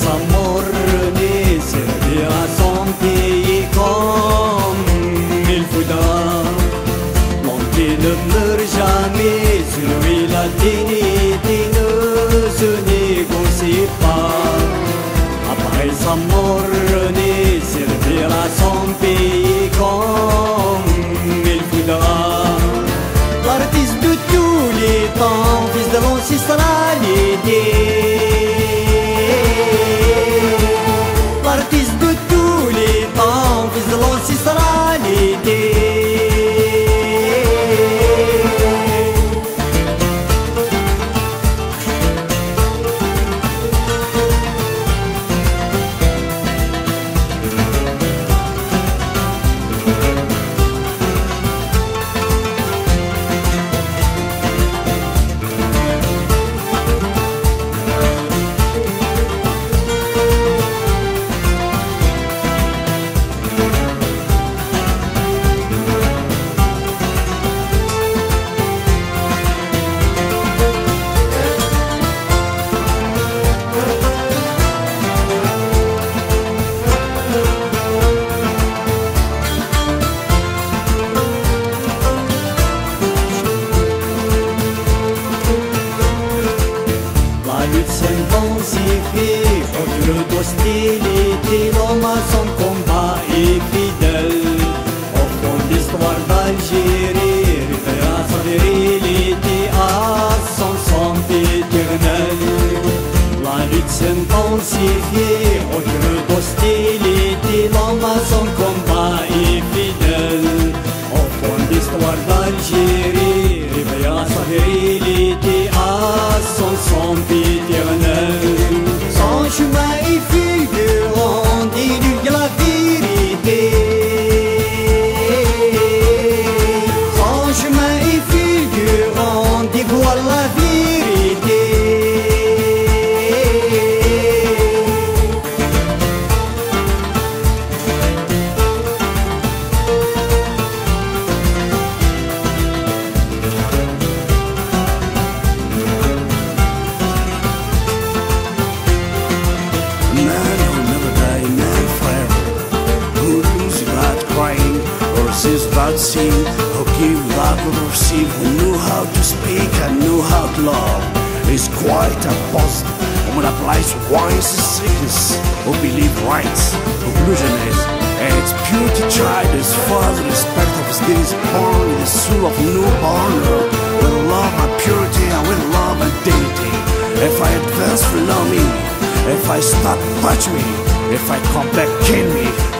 Sa mort servir à son pays comme il pouda Mon pied ne meurt jamais. Sur lui la dignité, ne se négocie pas. Après sa mort-renait, servit à son pays comme il fouda Partice de tous les temps, devant de ça l'été s'intensifie contre d'hostilité, l'homme à son combat est fidèle. Au fond d'histoire d'Algérie, révérera sa virilité à son sang éternel. La lutte s'intensifie contre d'hostilité, l'homme à son fulgurant, dévoile la without seeing, who oh, give without oh, receive, who knew how to speak and knew how to love. Is quite a positive. Who applies wines to sickness, who believe rights, conclusion is, and its purity child is father respect of his days born in the soul of newborner, with love and purity and with love and dignity. If I advance, follow me. If I stop, touch me. If I come back, kill me.